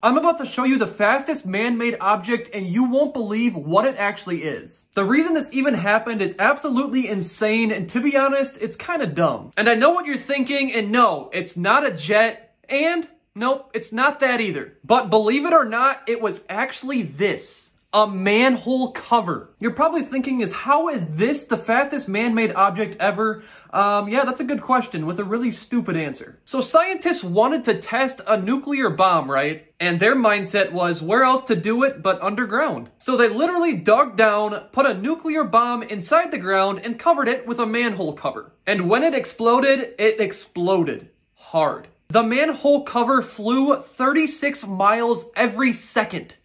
I'm about to show you the fastest man-made object and you won't believe what it actually is. The reason this even happened is absolutely insane and to be honest, it's kind of dumb. And I know what you're thinking and no, it's not a jet and nope, it's not that either. But believe it or not, it was actually this a manhole cover. You're probably thinking is how is this the fastest man-made object ever? Um, yeah, that's a good question with a really stupid answer. So scientists wanted to test a nuclear bomb, right? And their mindset was where else to do it but underground. So they literally dug down, put a nuclear bomb inside the ground and covered it with a manhole cover. And when it exploded, it exploded hard. The manhole cover flew 36 miles every second.